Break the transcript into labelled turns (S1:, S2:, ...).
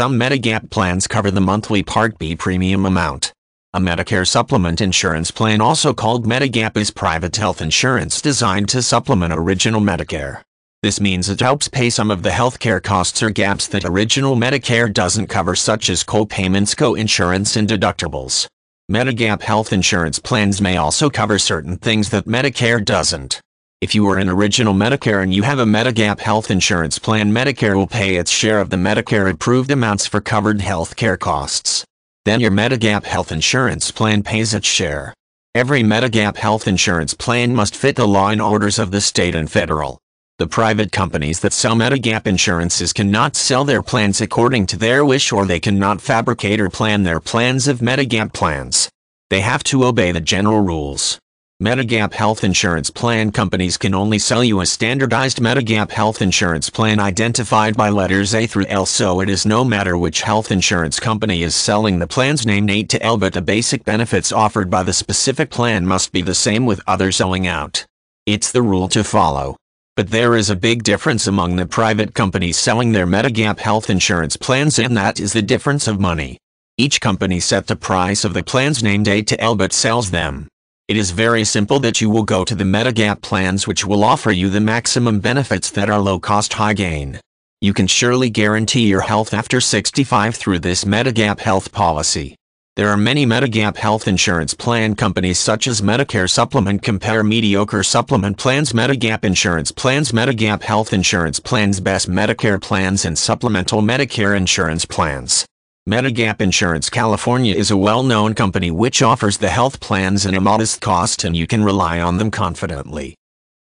S1: some Medigap plans cover the monthly Part B premium amount. A Medicare supplement insurance plan also called Medigap is private health insurance designed to supplement original Medicare. This means it helps pay some of the healthcare costs or gaps that original Medicare doesn't cover such as co-payments, co-insurance and deductibles. Medigap health insurance plans may also cover certain things that Medicare doesn't. If you are an original Medicare and you have a Medigap health insurance plan Medicare will pay its share of the Medicare approved amounts for covered healthcare costs. Then your Medigap health insurance plan pays its share. Every Medigap health insurance plan must fit the law and orders of the state and federal. The private companies that sell Medigap insurances cannot sell their plans according to their wish or they cannot fabricate or plan their plans of Medigap plans. They have to obey the general rules. Medigap health insurance plan companies can only sell you a standardized Medigap health insurance plan identified by letters A through L so it is no matter which health insurance company is selling the plans named A to L but the basic benefits offered by the specific plan must be the same with others selling out. It's the rule to follow. But there is a big difference among the private companies selling their Medigap health insurance plans and that is the difference of money. Each company set the price of the plans named A to L but sells them. It is very simple that you will go to the Medigap plans which will offer you the maximum benefits that are low cost high gain. You can surely guarantee your health after 65 through this Medigap health policy. There are many Medigap health insurance plan companies such as Medicare Supplement Compare Medicare Supplement Plans Medigap Insurance Plans Medigap Health Insurance Plans Best Medicare Plans and Supplemental Medicare Insurance Plans. Medigap Insurance California is a well-known company which offers the health plans at a modest cost and you can rely on them confidently.